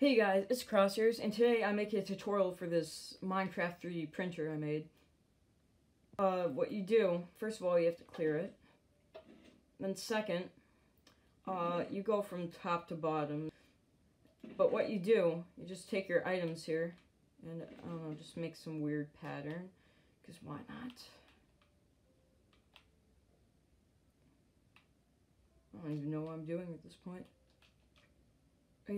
Hey guys, it's CrossAirs, and today I'm making a tutorial for this Minecraft 3D printer I made. Uh, what you do, first of all, you have to clear it. Then second, uh, you go from top to bottom. But what you do, you just take your items here, and, I don't know, just make some weird pattern, because why not? I don't even know what I'm doing at this point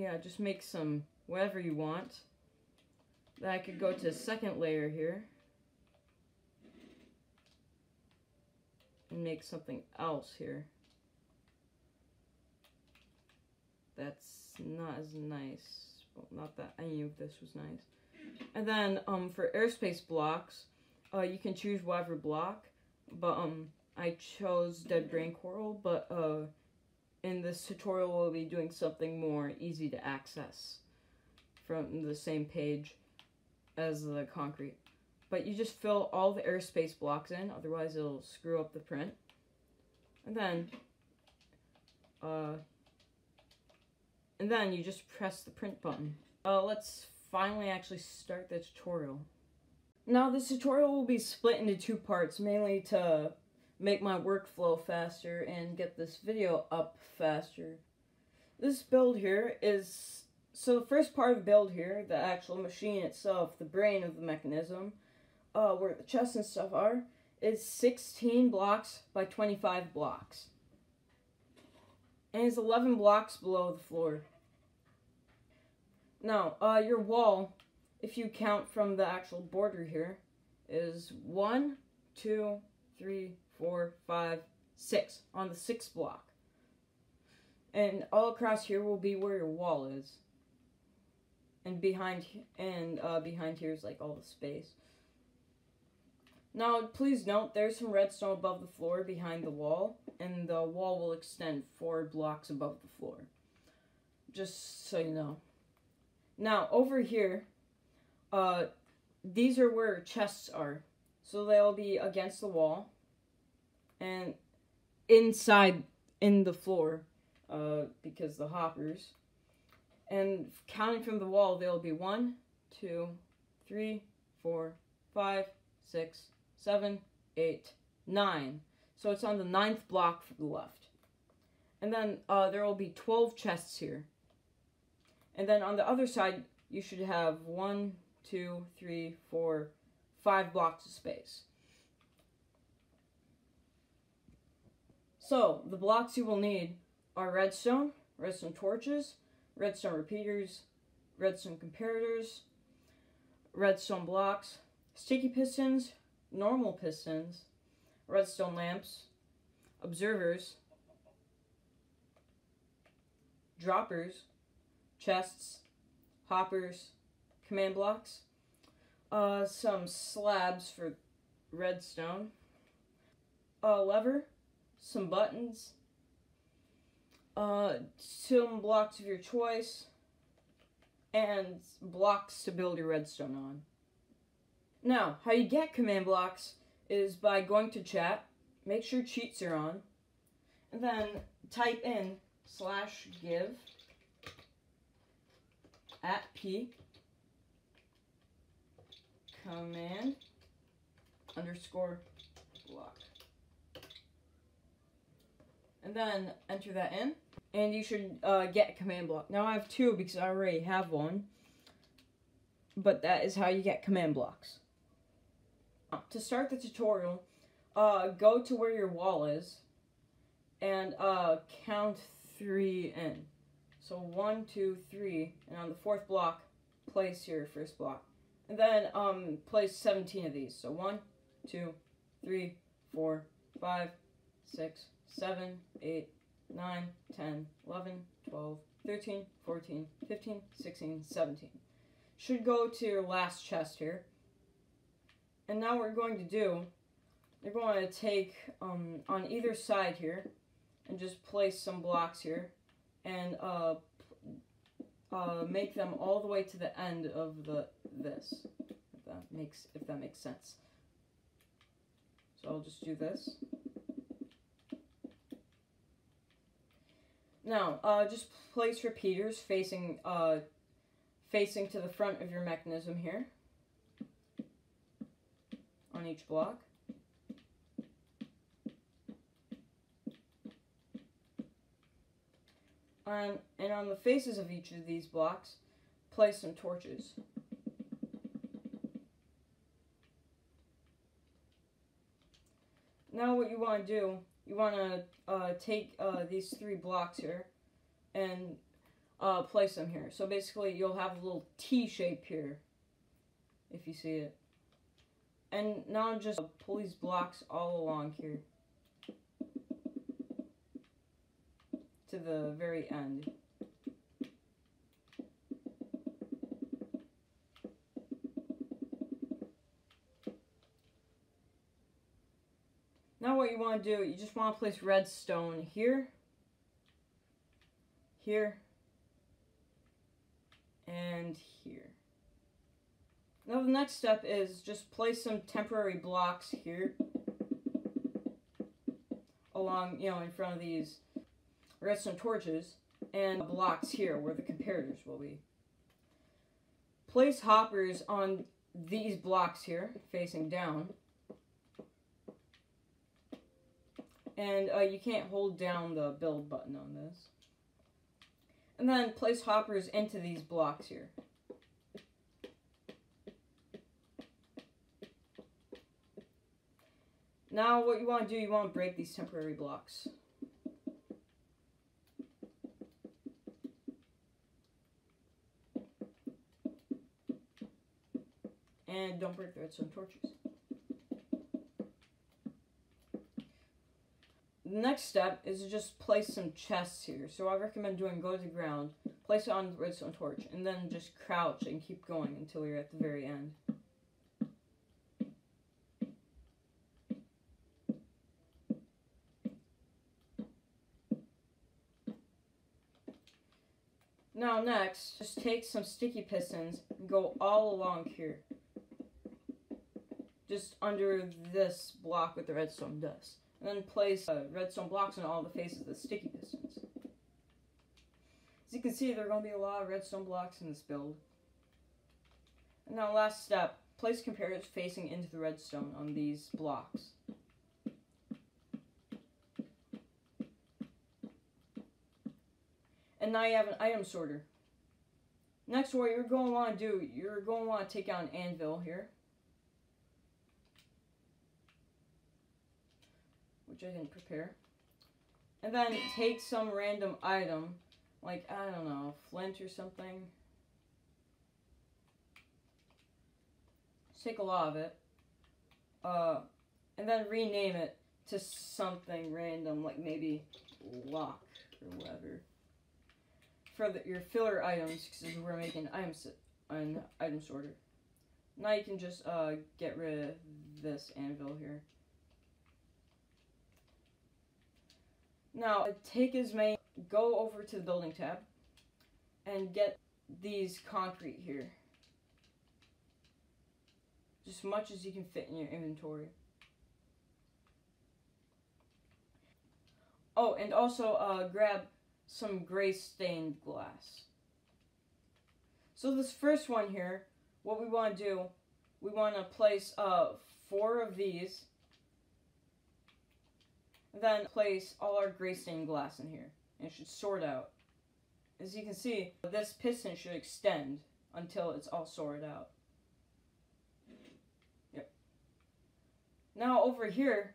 yeah, just make some whatever you want. Then I could go to second layer here. And make something else here. That's not as nice. Well, not that any of this was nice. And then um, for airspace blocks, uh, you can choose whatever block. But um, I chose Dead Brain Coral, but uh, in this tutorial we'll be doing something more easy to access from the same page as the concrete. But you just fill all the airspace blocks in, otherwise it'll screw up the print. And then, uh, and then you just press the print button. Uh, let's finally actually start the tutorial. Now this tutorial will be split into two parts, mainly to make my workflow faster and get this video up faster. This build here is, so the first part of the build here, the actual machine itself, the brain of the mechanism, uh, where the chests and stuff are, is 16 blocks by 25 blocks. And it's 11 blocks below the floor. Now, uh, your wall, if you count from the actual border here, is one, two, three, four, five, six on the sixth block. And all across here will be where your wall is. And behind and uh, behind here is like all the space. Now, please note there's some redstone above the floor behind the wall, and the wall will extend four blocks above the floor. Just so you know. Now, over here, uh, these are where chests are. So they'll be against the wall and inside in the floor uh, because the hoppers. And counting from the wall, there'll be one, two, three, four, five, six, seven, eight, nine. So it's on the ninth block from the left. And then uh, there will be 12 chests here. And then on the other side, you should have one, two, three, four, five blocks of space. So, the blocks you will need are redstone, redstone torches, redstone repeaters, redstone comparators, redstone blocks, sticky pistons, normal pistons, redstone lamps, observers, droppers, chests, hoppers, command blocks, uh, some slabs for redstone, a lever, some buttons, uh, some blocks of your choice, and blocks to build your redstone on. Now, how you get command blocks is by going to chat, make sure cheats are on, and then type in slash give at p command underscore block and then enter that in. And you should uh, get a command block. Now I have two because I already have one. But that is how you get command blocks. To start the tutorial, uh, go to where your wall is and uh, count three in. So one, two, three, and on the fourth block, place your first block. And then um, place 17 of these. So one, two, three, four, five, six, 7, 8, 9, 10, 11, 12, 13, 14, 15, 16, 17. Should go to your last chest here. And now what we're going to do, you're going to take um, on either side here and just place some blocks here and uh, uh, make them all the way to the end of the this. If that makes if that makes sense. So I'll just do this. Now, uh, just place repeaters facing uh, facing to the front of your mechanism here on each block. On, and on the faces of each of these blocks, place some torches. Now what you want to do, you want to uh, take uh, these three blocks here and uh, place them here. So basically you'll have a little T shape here, if you see it. And now just pull these blocks all along here. To the very end. Now what you want to do, you just want to place redstone here, here, and here. Now the next step is just place some temporary blocks here along, you know, in front of these redstone torches and blocks here where the comparators will be. Place hoppers on these blocks here facing down. And uh, you can't hold down the build button on this. And then place hoppers into these blocks here. Now what you want to do, you want to break these temporary blocks. And don't break the redstone torches. The next step is to just place some chests here. So I recommend doing go to the ground, place it on the redstone torch, and then just crouch and keep going until you're at the very end. Now next, just take some sticky pistons and go all along here. Just under this block with the redstone dust. And then place uh, redstone blocks on all the faces of the sticky pistons. As you can see, there are going to be a lot of redstone blocks in this build. And now last step, place comparators facing into the redstone on these blocks. And now you have an item sorter. Next, what you're going to want to do, you're going to want to take out an anvil here. Which I didn't prepare. And then take some random item, like, I don't know, flint or something. take a lot of it. Uh, and then rename it to something random, like maybe lock or whatever for the, your filler items because we're making item an item sorter. Now you can just uh, get rid of this anvil here. Now take as many, go over to the building tab, and get these concrete here. Just as much as you can fit in your inventory. Oh, and also uh, grab some gray stained glass. So this first one here, what we want to do, we want to place uh, four of these, then place all our gray stained glass in here, and it should sort out. As you can see, this piston should extend until it's all sorted out. Yep. Now over here,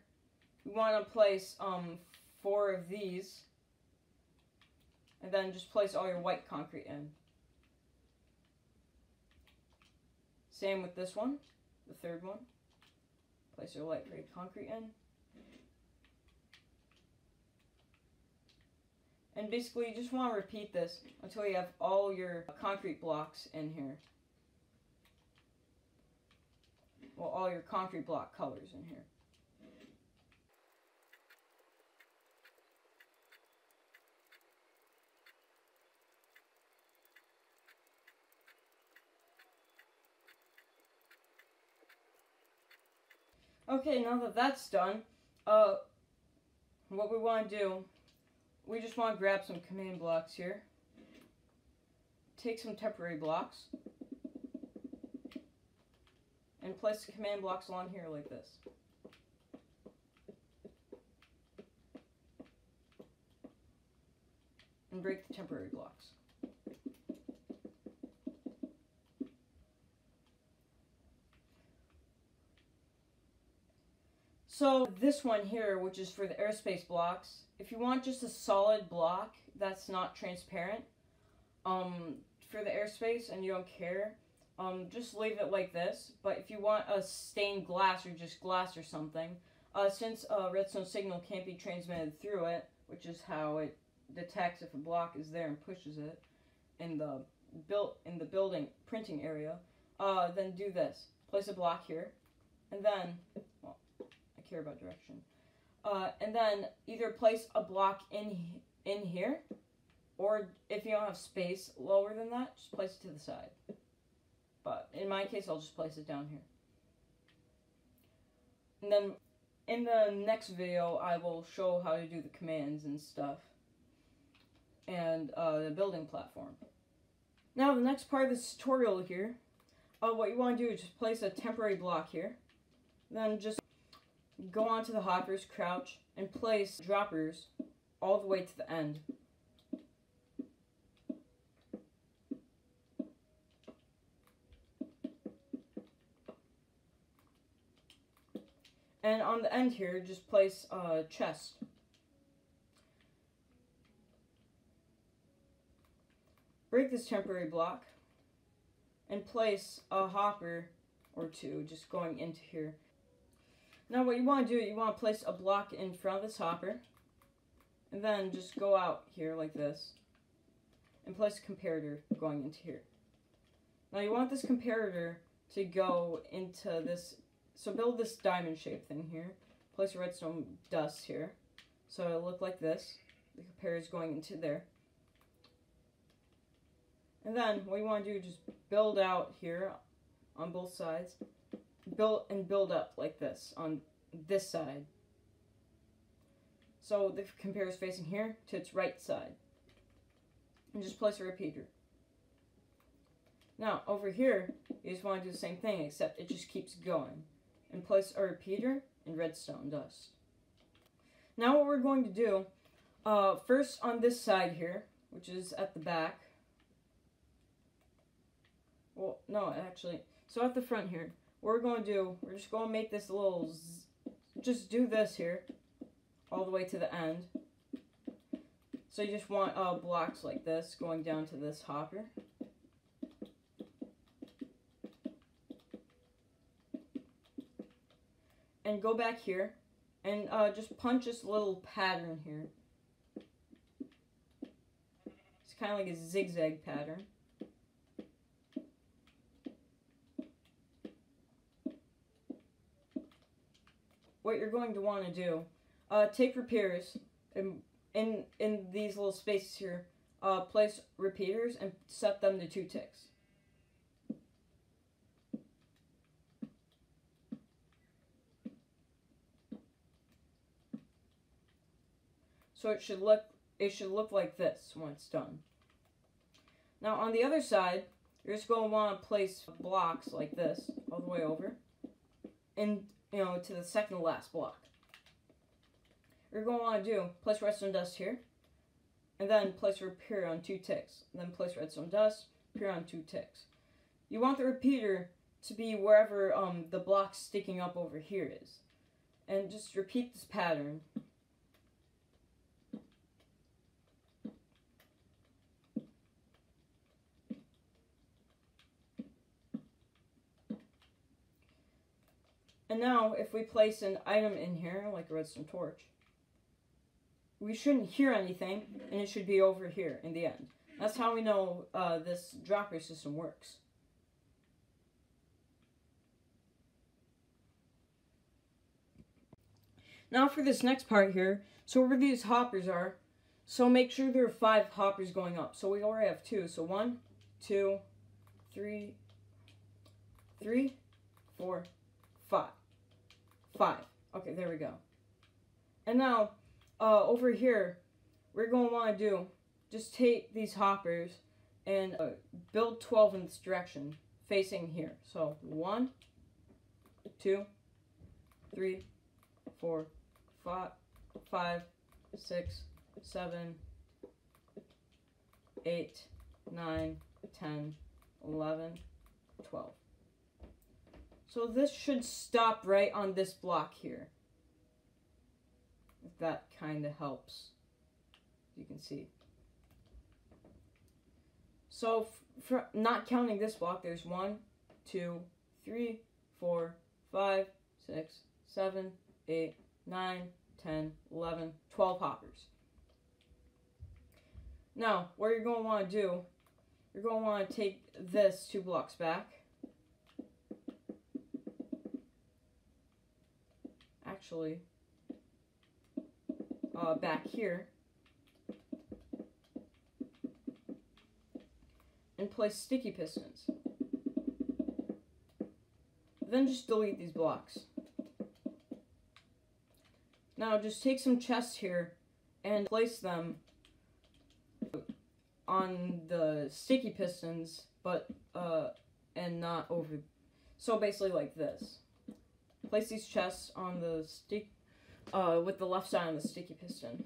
we want to place um, four of these and then just place all your white concrete in. Same with this one, the third one. Place your light gray concrete in. And basically, you just want to repeat this until you have all your concrete blocks in here. Well, all your concrete block colors in here. Okay, now that that's done, uh, what we want to do, we just want to grab some command blocks here. take some temporary blocks and place the command blocks along here like this. And break the temporary blocks. So this one here, which is for the airspace blocks, if you want just a solid block that's not transparent, um, for the airspace and you don't care, um, just leave it like this. But if you want a stained glass or just glass or something, uh, since a redstone signal can't be transmitted through it, which is how it detects if a block is there and pushes it in the built in the building printing area, uh, then do this. Place a block here, and then, well, I care about direction. Uh, and then either place a block in in here, or if you don't have space lower than that, just place it to the side. But in my case, I'll just place it down here. And then in the next video, I will show how to do the commands and stuff. And uh, the building platform. Now, the next part of this tutorial here, uh, what you want to do is just place a temporary block here. Then just go onto the hoppers, crouch, and place droppers all the way to the end. And on the end here, just place a chest. Break this temporary block and place a hopper or two just going into here. Now what you want to do, you want to place a block in front of this hopper and then just go out here like this and place a comparator going into here. Now you want this comparator to go into this so build this diamond shape thing here. Place a redstone dust here. So it'll look like this. The comparator is going into there. And then what you want to do is just build out here on both sides. Build and build up like this on this side. So the compare is facing here to its right side. And just place a repeater. Now, over here, you just want to do the same thing, except it just keeps going and place a repeater in redstone dust. Now what we're going to do, uh, first on this side here, which is at the back, well, no, actually, so at the front here, we're going to do, we're just going to make this little, just do this here, all the way to the end. So you just want uh, blocks like this going down to this hopper. and go back here and uh, just punch this little pattern here. It's kind of like a zigzag pattern. You're going to want to do, uh, take repeaters and in in these little spaces here, uh, place repeaters and set them to two ticks. So it should look it should look like this when it's done. Now on the other side, you're just going to want to place blocks like this all the way over, and you know to the second to last block. You're going to want to do place redstone dust here, and then place a repeater on two ticks. Then place redstone dust, repeater on two ticks. You want the repeater to be wherever um, the block sticking up over here is, and just repeat this pattern And now, if we place an item in here, like a redstone torch, we shouldn't hear anything, and it should be over here in the end. That's how we know uh, this dropper system works. Now for this next part here, so where these hoppers are, so make sure there are five hoppers going up. So we already have two. So one, two, three, three, four, five. Five. Okay, there we go. And now, uh, over here, we're going to want to do, just take these hoppers and uh, build 12 in this direction, facing here. So one, two, three, four, five, five, six, seven, eight, nine, ten, eleven, twelve. So this should stop right on this block here. If that kind of helps. You can see. So, for not counting this block, there's one, two, three, four, five, six, seven, eight, nine, 10, 11, 12 hoppers. Now, what you're going to want to do, you're going to want to take this two blocks back. Actually, uh, back here. And place sticky pistons. Then just delete these blocks. Now just take some chests here and place them on the sticky pistons, but uh, and not over. So basically like this. Place these chests on the stick, uh, with the left side on the sticky piston.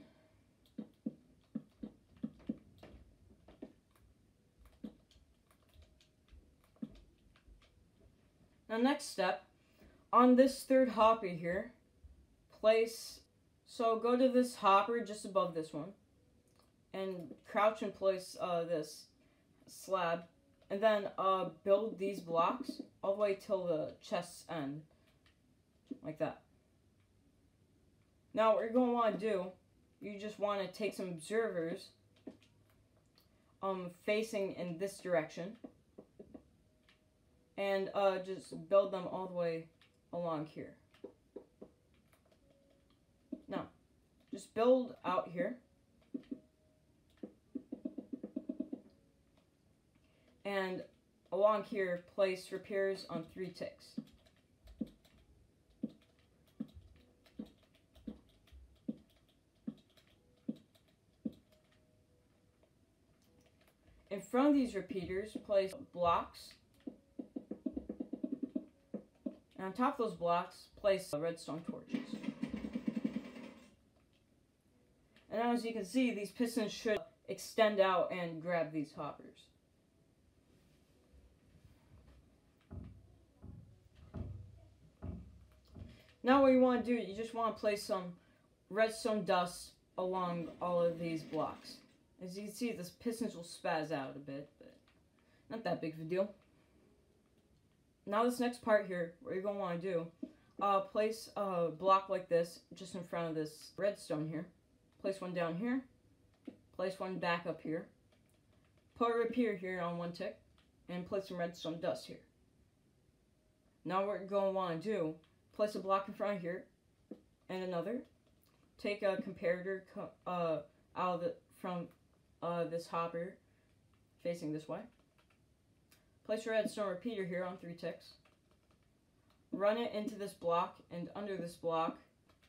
Now next step, on this third hopper here, place so go to this hopper just above this one, and crouch and place uh, this slab, and then uh, build these blocks all the way till the chest's end, like that. Now what you're going to want to do, you just want to take some observers um, facing in this direction, and uh, just build them all the way along here. Now, just build out here. And along here, place repairs on three ticks. Of these repeaters, place blocks. And on top of those blocks, place redstone torches. And as you can see, these pistons should extend out and grab these hoppers. Now what you want to do, you just want to place some redstone dust along all of these blocks. As you can see, the pistons will spaz out a bit, but not that big of a deal. Now this next part here, what you're going to want to do, uh, place a block like this just in front of this redstone here. Place one down here. Place one back up here. Put a repeater here on one tick. And place some redstone dust here. Now what you're going to want to do, place a block in front here. And another. Take a comparator uh, out of the, from uh, this hopper facing this way. Place your redstone repeater here on three ticks. Run it into this block, and under this block,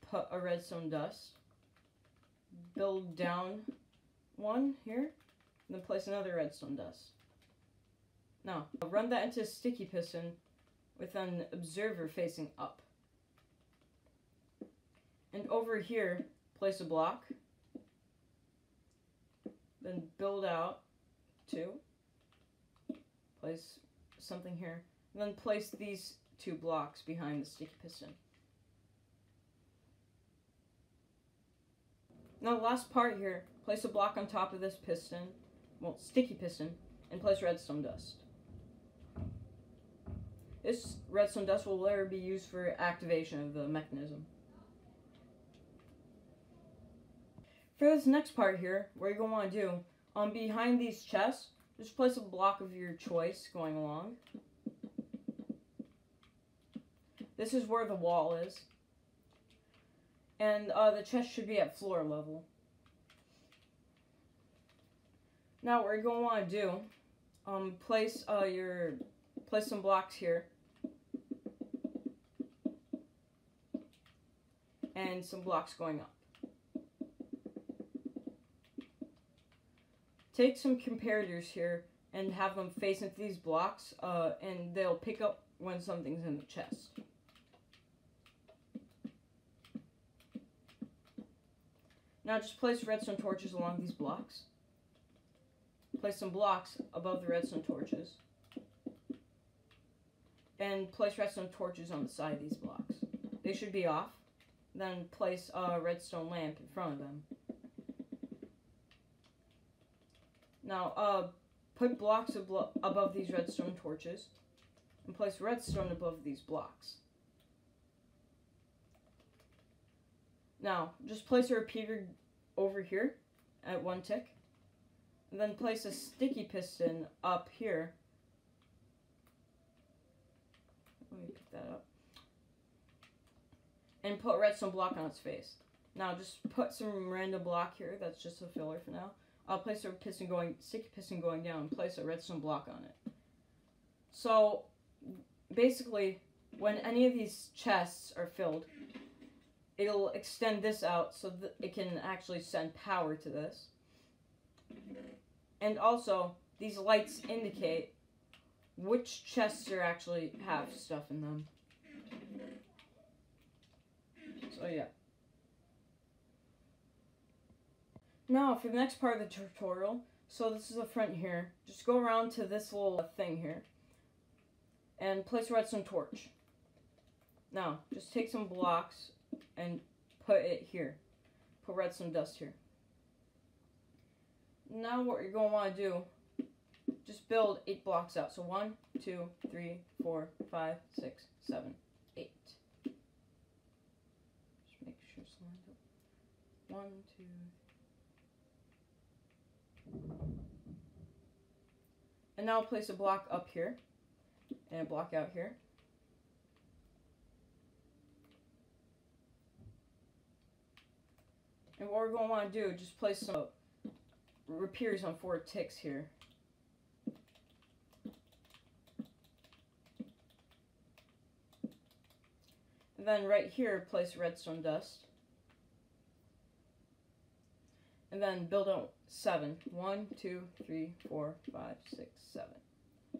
put a redstone dust build down one here, then place another redstone dust. Now, run that into a sticky piston with an observer facing up. And over here, place a block. Then build out two. Place something here. And then place these two blocks behind the sticky piston. Now the last part here, place a block on top of this piston, well, sticky piston, and place redstone dust. This redstone dust will later be used for activation of the mechanism. For this next part here, what you're going to want to do, on um, behind these chests, just place a block of your choice going along. This is where the wall is and uh, the chest should be at floor level. Now what you're going to want to do, um, place uh, your, place some blocks here. And some blocks going up. Take some comparators here and have them face into these blocks, uh, and they'll pick up when something's in the chest. Now just place redstone torches along these blocks. Place some blocks above the redstone torches. And place redstone torches on the side of these blocks. They should be off. Then place a redstone lamp in front of them. Now, uh, put blocks ab above these redstone torches. And place redstone above these blocks. Now, just place a repeater over here at one tick. And then place a sticky piston up here. Let me pick that up. And put redstone block on its face. Now just put some random block here. That's just a filler for now. I'll place a piston going, sticky piston going down. Place a redstone block on it. So basically, when any of these chests are filled, it'll extend this out so that it can actually send power to this. And also, these lights indicate which chests are actually have stuff in them. So yeah. Now for the next part of the tutorial, so this is the front here, just go around to this little thing here and place a redstone torch. Now, just take some blocks and put it here. Put redstone dust here. Now what you're going to want to do, just build eight blocks out. So one, two, three, four, five, six, seven, eight. Just make sure it's lined up. One, two, and now I'll place a block up here and a block out here. And what we're going to want to do, is just place some repeaters on four ticks here. And then right here, place redstone dust. And then build out seven. One, two, three, four, five, six, seven.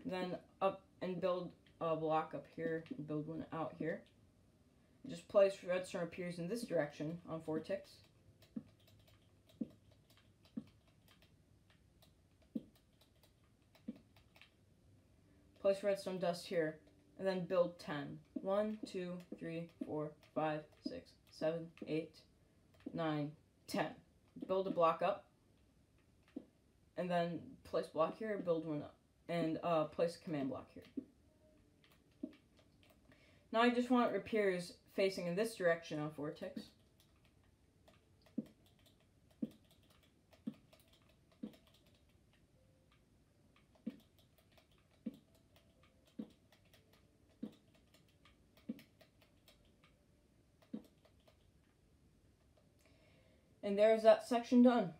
Then up and build a block up here, build one out here. Just place redstone appears in this direction on four ticks. Place redstone dust here, and then build 10. 1, 2, 3, 4, 5, 6, 7, 8, 9, 10. Build a block up, and then place block here, build one up, and uh, place a command block here. Now I just want repeaters facing in this direction on 4 And there's that section done.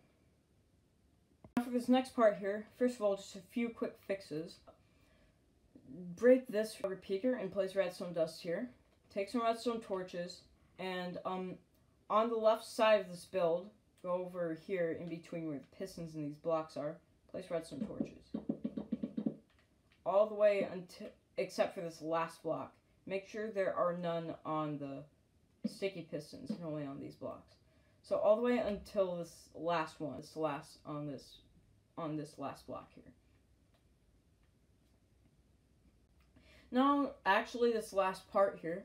Now for this next part here, first of all, just a few quick fixes. Break this repeater and place redstone dust here. Take some redstone torches, and um, on the left side of this build, go over here in between where the pistons and these blocks are, place redstone torches. All the way until, except for this last block. Make sure there are none on the sticky pistons and only on these blocks. So all the way until this last one, this last on this on this last block here. Now, actually, this last part here,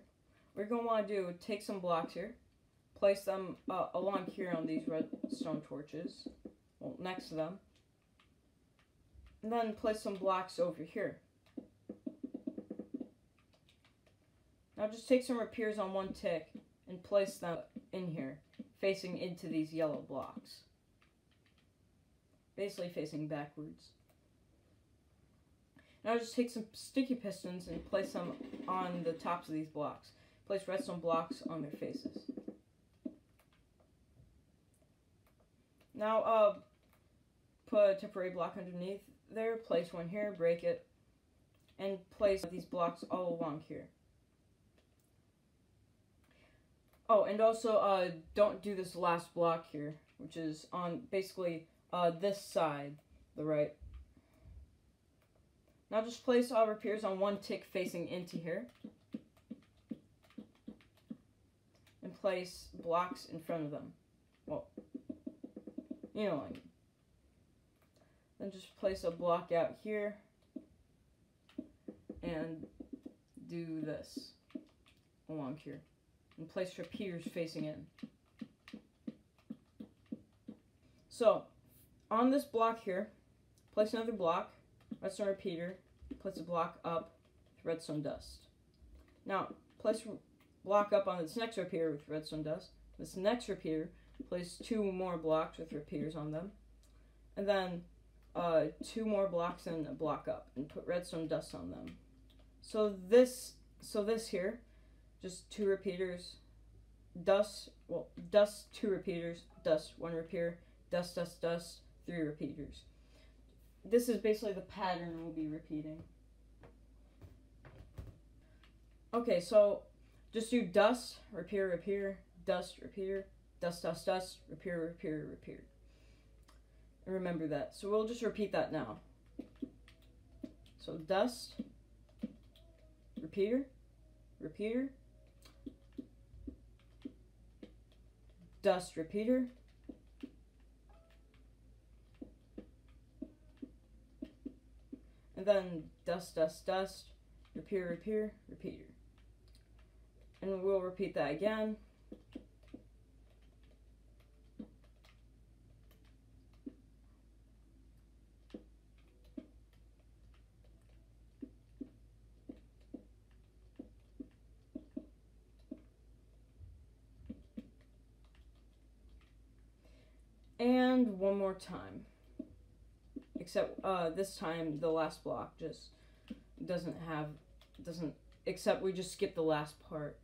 we're going to want to do, take some blocks here, place them uh, along here on these redstone torches, well, next to them, and then place some blocks over here. Now just take some repeaters on one tick and place them in here facing into these yellow blocks. Basically facing backwards. Now just take some sticky pistons and place them on the tops of these blocks. Place redstone blocks on their faces. Now, uh, put a temporary block underneath there, place one here, break it, and place these blocks all along here. Oh, and also, uh, don't do this last block here, which is on basically uh, this side, the right. Now just place all repeaters on one tick facing into here. And place blocks in front of them. Well, you know what I mean. Then just place a block out here. And do this along here. And place your repeaters facing in. So, on this block here, place another block, redstone repeater, place a block up with redstone dust. Now, place block up on this next repeater with redstone dust. This next repeater, place two more blocks with repeaters on them. And then uh, two more blocks and a block up and put redstone dust on them. So this, so this here, just two repeaters, dust, well, dust, two repeaters, dust, one repeater, dust, dust, dust, three repeaters. This is basically the pattern we'll be repeating. Okay, so just do dust, repeater, repeater, dust, repeater, dust, dust, dust, repeater, repeater, repeater. And remember that. So we'll just repeat that now. So dust, repeater, repeater, dust, repeater, And then dust, dust, dust, repeat, repeat, repeater. And we'll repeat that again. And one more time except uh, this time the last block just doesn't have doesn't except we just skip the last part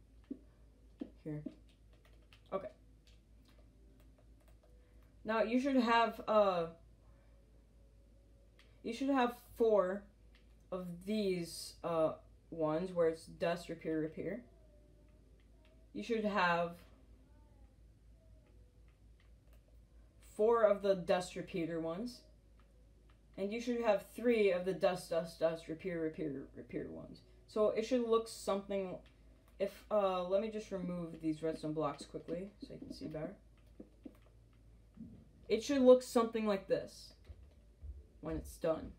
here. Okay. Now you should have uh you should have four of these uh ones where it's dust repair repair. You should have four of the dust repeater ones. And you should have three of the dust, dust, dust, repair, repair, repair ones. So it should look something, if, uh, let me just remove these redstone blocks quickly so you can see better. It should look something like this when it's done.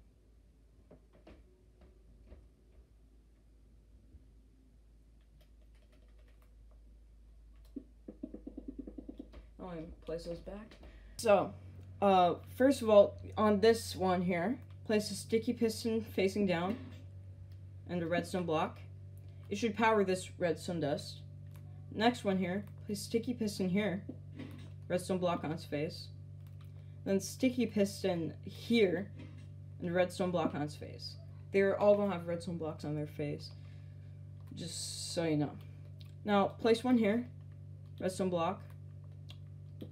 I'll place those back. So, uh, first of all, on this one here, place a sticky piston facing down and a redstone block. It should power this redstone dust. Next one here, place sticky piston here, redstone block on its face. Then sticky piston here, and redstone block on its face. They're all gonna have redstone blocks on their face, just so you know. Now, place one here, redstone block.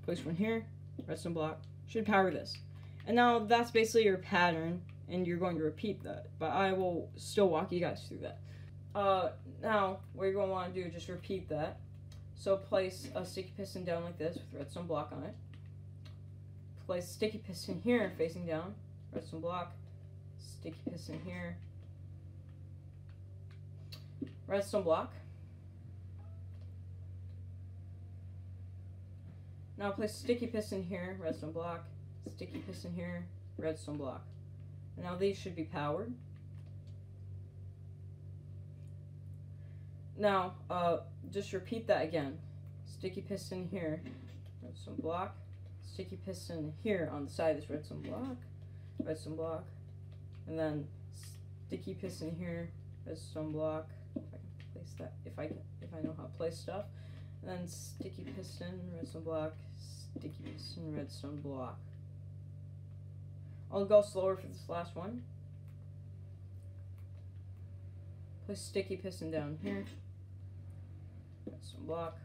Place one here, redstone block should power this. And now that's basically your pattern, and you're going to repeat that. But I will still walk you guys through that. Uh, now, what you're going to want to do is just repeat that. So place a sticky piston down like this with redstone block on it. Place sticky piston here facing down, redstone block. Sticky piston here, redstone block. Now place sticky piston here, redstone block, sticky piston here, redstone block. Now these should be powered. Now, uh, just repeat that again. Sticky piston here, redstone block, sticky piston here on the side of this redstone block, redstone block, and then sticky piston here, redstone block. If I can place that, if I if I know how to place stuff. Then sticky piston, redstone block, sticky piston, redstone block. I'll go slower for this last one. Place sticky piston down here. Redstone block.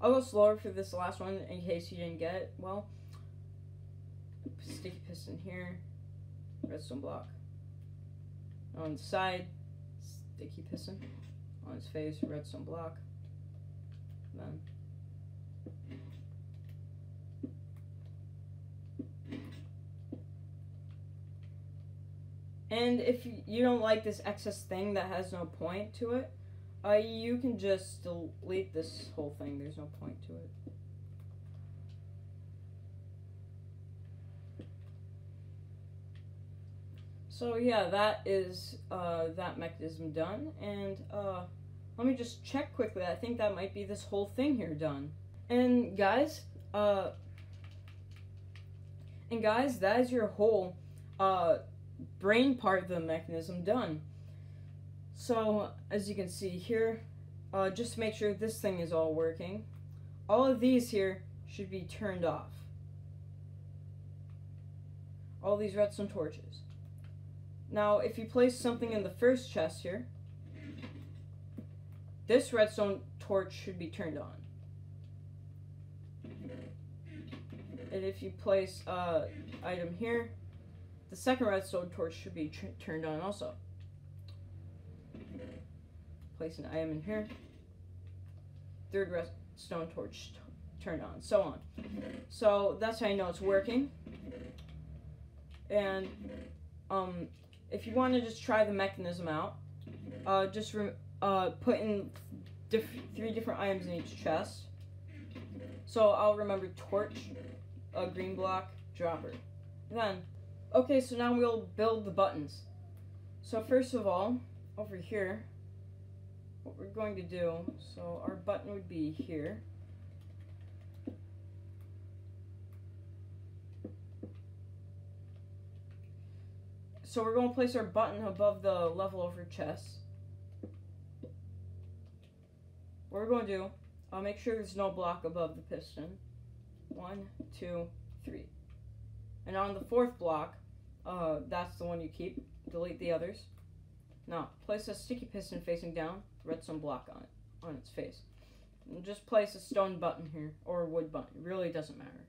I'll go slower for this last one in case you didn't get it. Well, sticky piston here, redstone block. On the side, sticky piston on his face, redstone block. Then And if you don't like this excess thing that has no point to it, uh, you can just delete this whole thing. There's no point to it. So yeah, that is uh, that mechanism done. And uh, let me just check quickly. I think that might be this whole thing here done. And guys, uh, and guys, that is your whole uh, brain part of the mechanism done. So as you can see here, uh, just make sure this thing is all working, all of these here should be turned off. All these redstone torches. Now, if you place something in the first chest here, this redstone torch should be turned on. And if you place uh, item here, the second redstone torch should be turned on also. Place an item in here. Third redstone torch turned on, so on. So that's how you know it's working. And um, if you want to just try the mechanism out, uh, just uh, put in diff three different items in each chest. So I'll remember torch, a green block, dropper. Then, okay, so now we'll build the buttons. So first of all, over here, what we're going to do, so our button would be here. So we're going to place our button above the level of your chest. What we're going to do, I'll make sure there's no block above the piston. One, two, three. And on the fourth block, uh, that's the one you keep. Delete the others. Now, place a sticky piston facing down, redstone block on it, on its face. And just place a stone button here, or a wood button. It really doesn't matter.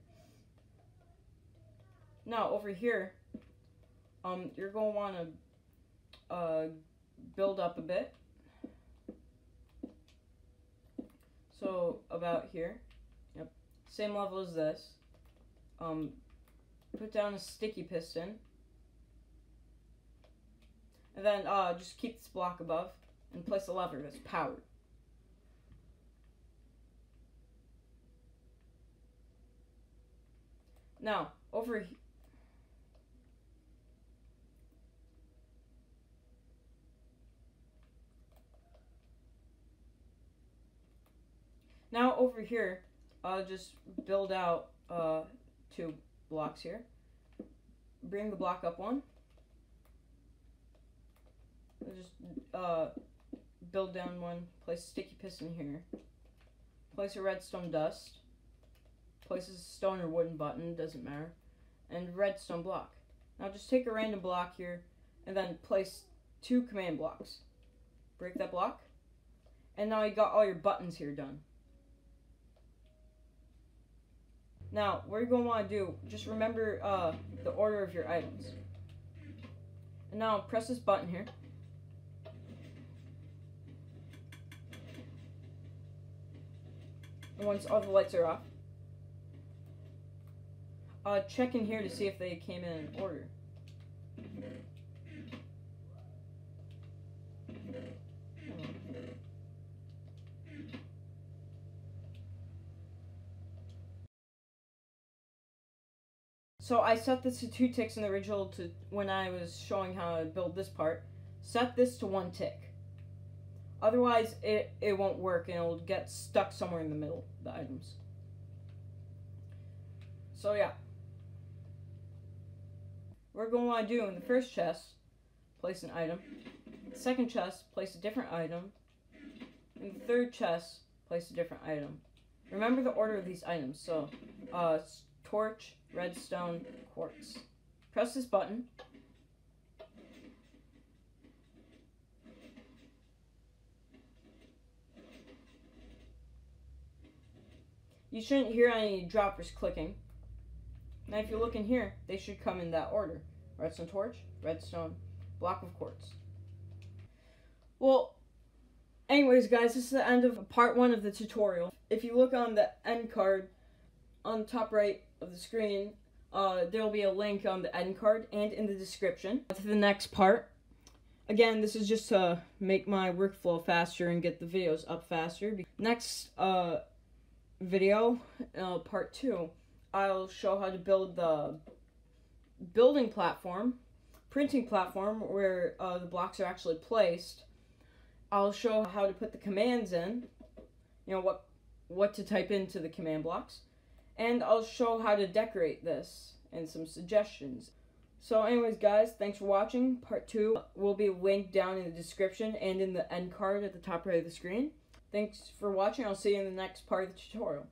Now, over here, um, you're going to want to uh, build up a bit. So about here, yep, same level as this. Um, put down a sticky piston. And then uh, just keep this block above and place a lever that's powered. Now, over Now over here, I'll just build out uh, two blocks here. Bring the block up one. I'll just uh, build down one. Place a sticky piston here. Place a redstone dust. Place a stone or wooden button, doesn't matter. And redstone block. Now just take a random block here and then place two command blocks. Break that block. And now you got all your buttons here done. Now, what you're going to want to do, just remember uh, the order of your items. And now, press this button here. And once all the lights are off, uh, check in here to see if they came in order. So I set this to two ticks in the original to when I was showing how to build this part. Set this to one tick. Otherwise, it, it won't work and it'll get stuck somewhere in the middle, the items. So yeah. We're going to do in the first chest, place an item. Second chest, place a different item. In the third chest, place a different item. Remember the order of these items. So, uh, torch, redstone, quartz. Press this button. You shouldn't hear any droppers clicking. Now if you look in here, they should come in that order. Redstone torch, redstone, block of quartz. Well, anyways guys, this is the end of part one of the tutorial. If you look on the end card, on the top right of the screen, Uh, there will be a link on the end card and in the description to the next part. Again, this is just to make my workflow faster and get the videos up faster. Next uh, video, uh, part two, I'll show how to build the building platform, printing platform where uh, the blocks are actually placed. I'll show how to put the commands in, you know, what, what to type into the command blocks. And I'll show how to decorate this and some suggestions. So anyways, guys, thanks for watching. Part 2 will be linked down in the description and in the end card at the top right of the screen. Thanks for watching. I'll see you in the next part of the tutorial.